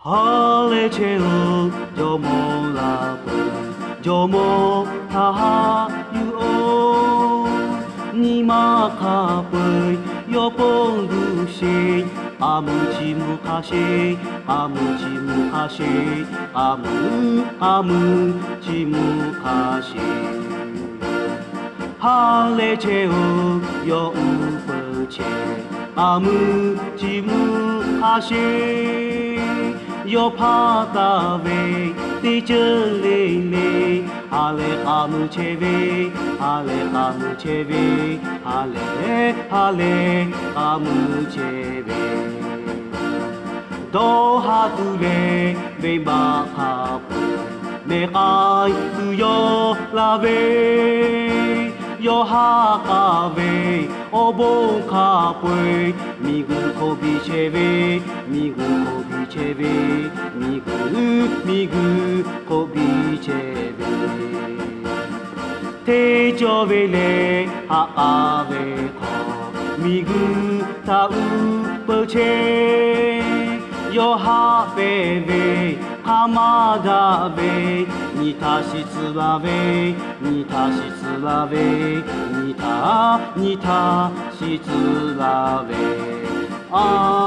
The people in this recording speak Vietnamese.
哈嘞切哦，就莫拉布，就莫他哈有哦，你马卡贝有蹦不行，阿姆吉姆卡西，阿姆吉姆卡西，阿姆阿姆吉姆卡西，哈嘞切哦，有乌不切，阿姆吉姆卡西。 Yo phata ve ti chale me hale amu cheve hale amu ale ale hale che ve, do ha tu le ve ba ha pu. Me ai tu yo la ve. Yo ha ka ve o bo ka pui mi gu ko bi cheve mi gu ko bi cheve mi gu mi gu ko bi cheve te cho ve le ha a ve ko mi gu ta u po che yo ha ve ve 浜田べにたしつばべにたしつばべにたにたしつばべ。あ